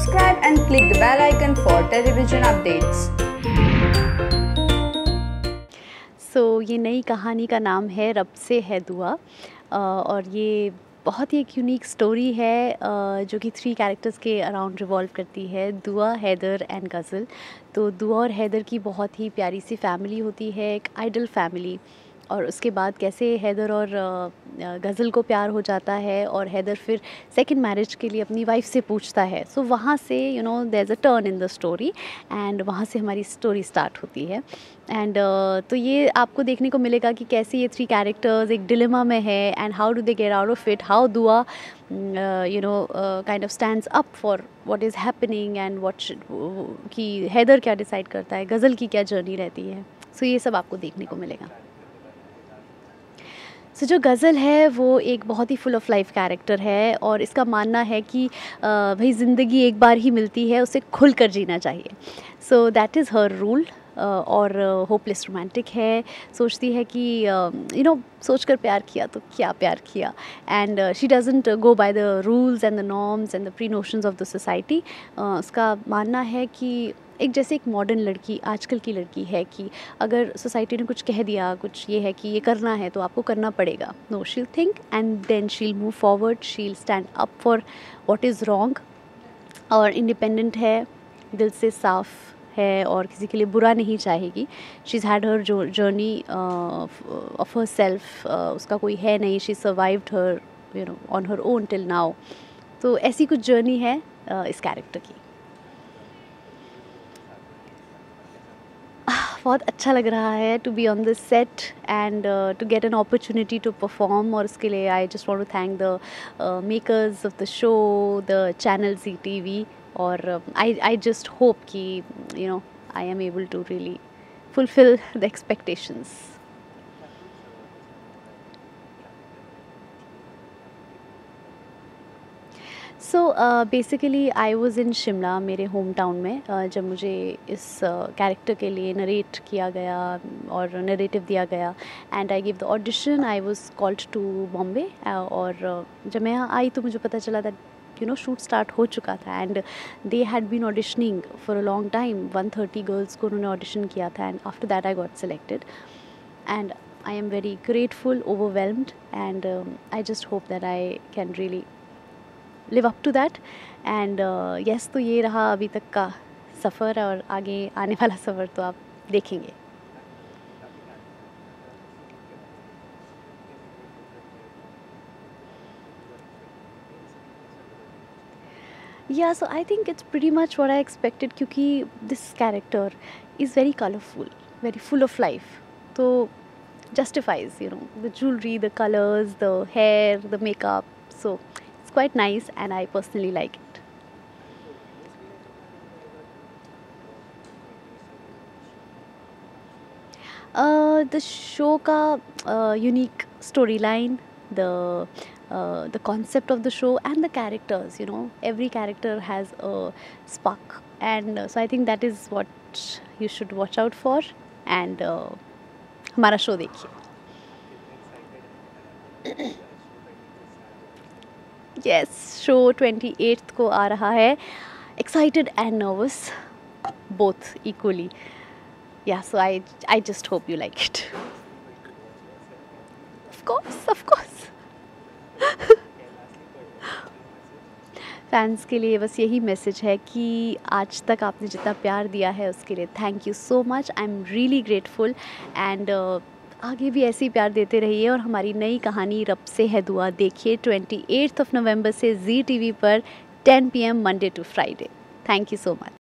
subscribe and click the bell icon for television updates. So so, ये नई कहानी का नाम है रब से है दुआ। और ये बहुत ही एक यूनिक स्टोरी है जो कि थ्री कैरेक्टर्स के अराउंड रिवॉल्व करती है दुआ हैदर एंड गज़ल। तो दुआ और हैदर की बहुत ही प्यारी सी फैमिली होती है एक आइडल फैमिली और उसके बाद कैसे हैदर और गज़ल को प्यार हो जाता है और हैदर फिर सेकंड मैरिज के लिए अपनी वाइफ से पूछता है। सो so, वहाँ से you know there is a turn in the story and वहाँ से हमारी स्टोरी स्टार्ट होती है। एंड uh, तो ये आपको देखने को मिलेगा कि कैसे ये थ्री कैरेक्टर्स एक डिलेमा में है and how do they get out of it how Dua you know kind of stands up for what is happening and what कि हैदर क्या डिसाइड करता है? गज़ल की क्या जर्नी रहती है? सो so, ये सब आपको देखने को मिलेगा। सो so, जो गज़ल है वो एक बहुत ही फुल ऑफ़ लाइफ कैरेक्टर है और इसका मानना है कि भाई ज़िंदगी एक बार ही मिलती है उसे खुल कर जीना चाहिए। So that is her rule और होपलेस रोमांटिक है। सोचती है कि यू नो सोच कर प्यार किया तो क्या प्यार किया। And she doesn't go by the rules and the norms and the pre notions of the society उसका मानना है कि एक जैसे एक मॉडर्न लड़की आजकल की लड़की है कि अगर सोसाइटी ने कुछ कह दिया कुछ ये है कि ये करना है तो आपको करना पड़ेगा। No she'll think and then she'll move forward she'll stand up for what is wrong और इंडिपेंडेंट है दिल से साफ़ है और किसी के लिए बुरा नहीं चाहेगी। She is had her journey of herself उसका कोई है नहीं. She survived her you know on her own till now तो ऐसी कुछ जर्नी है uh, इस कैरेक्टर की। बहुत अच्छा लग रहा है to be on the set and to get an opportunity to perform और उसके लिए I just want to thank the makers of the show the channel Zee T V और आई आई जस्ट होप कि you know I am able to really fulfil the expectations. So basically I was in Shimla मेरे home town में uh, जब मुझे इस character uh, के लिए narrate किया गया और नरेटिव दिया गया and I give the audition I was called to Bombay और uh, जब मैं यहाँ आई तो मुझे पता चला that you know shoot start हो चुका था and they had been auditioning for a long time one thirty girls को उन्होंने ऑडिशन किया था and after that I got selected and I am very grateful overwhelmed and I just hope that I can really live up to that and yes तो ये रहा अभी तक का सफ़र और आगे आने वाला सफ़र तो आप देखेंगे। Yeah so I think it's pretty much what I expected क्योंकि this character is very colourful very full of life तो justifies, you know, the jewelry, the colors, the hair, the makeup, so it's quite nice and I personally like it. Uh, the show ka uh, unique storyline, the uh, the concept of the show and the characters. You know, every character has a spark, and uh, so I think that is what you should watch out for. And uh, हमारा show देखिए yes show twenty eighth को आ रहा है। Excited and nervous both equally yeah so I I just hope you like it of course of course fans के लिए बस यही मैसेज है कि आज तक आपने जितना प्यार दिया है उसके लिए thank you so much I am really grateful and आगे भी ऐसे ही प्यार देते रहिए और हमारी नई कहानी रब से है दुआ देखिए ट्वेंटी ऑफ़ नवंबर से जी टी वी पर ten P M Monday to Friday. Thank you so much.